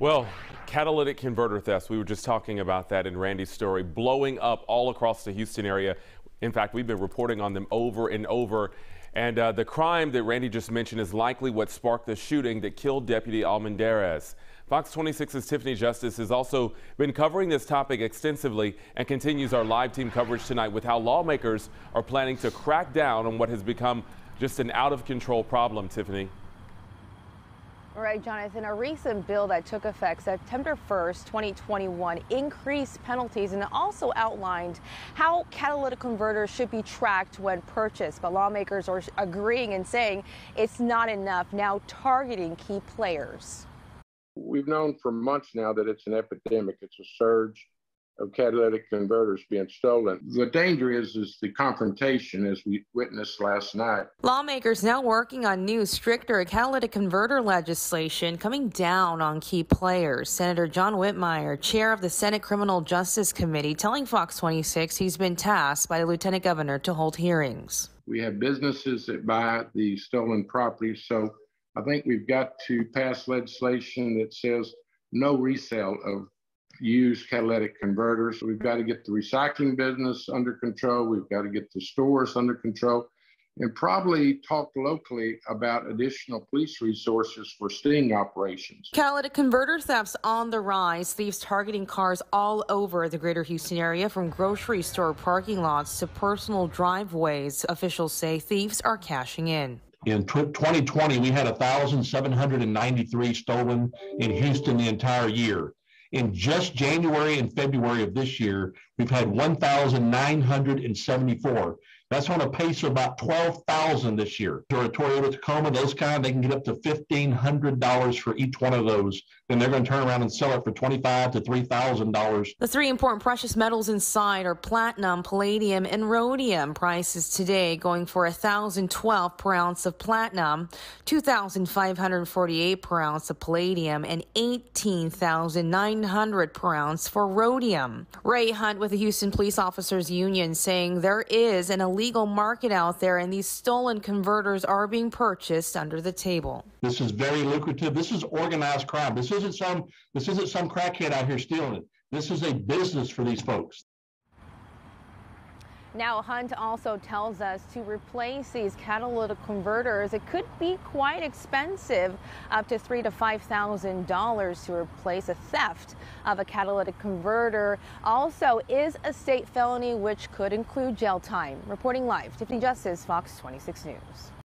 Well, catalytic converter thefts, we were just talking about that in Randy's story, blowing up all across the Houston area. In fact, we've been reporting on them over and over. And uh, the crime that Randy just mentioned is likely what sparked the shooting that killed Deputy Almendarez. Fox 26's Tiffany Justice has also been covering this topic extensively and continues our live team coverage tonight with how lawmakers are planning to crack down on what has become just an out of control problem, Tiffany. Right, Jonathan. A recent bill that took effect September 1st, 2021, increased penalties and also outlined how catalytic converters should be tracked when purchased. But lawmakers are agreeing and saying it's not enough, now targeting key players. We've known for months now that it's an epidemic, it's a surge of catalytic converters being stolen. The danger is is the confrontation as we witnessed last night. Lawmakers now working on new stricter catalytic converter legislation coming down on key players. Senator John Whitmire, chair of the Senate Criminal Justice Committee, telling Fox 26 he's been tasked by the lieutenant governor to hold hearings. We have businesses that buy the stolen property, so I think we've got to pass legislation that says no resale of used catalytic converters. We've got to get the recycling business under control. We've got to get the stores under control and probably talk locally about additional police resources for sting operations. Catalytic converter thefts on the rise, thieves targeting cars all over the greater Houston area from grocery store parking lots to personal driveways. Officials say thieves are cashing in. In 2020, we had 1,793 stolen in Houston the entire year. In just January and February of this year, we've had 1,974. That's on a pace of about 12,000 this year. To a Toyota Tacoma, those kind, they can get up to $1,500 for each one of those. Then they're going to turn around and sell it for $25 to $3,000. The three important precious metals inside are platinum, palladium, and rhodium. Prices today going for 1,012 per ounce of platinum, 2,548 per ounce of palladium, and 18,900 per ounce for rhodium. Ray Hunt with the Houston Police Officers Union saying there is an illegal market out there and these stolen converters are being purchased under the table. This is very lucrative. This is organized crime. This isn't some this isn't some crackhead out here stealing it. This is a business for these folks. Now, Hunt also tells us to replace these catalytic converters, it could be quite expensive, up to three to five thousand dollars to replace a theft of a catalytic converter. Also, is a state felony, which could include jail time. Reporting live, Tiffany Justice, Fox 26 News.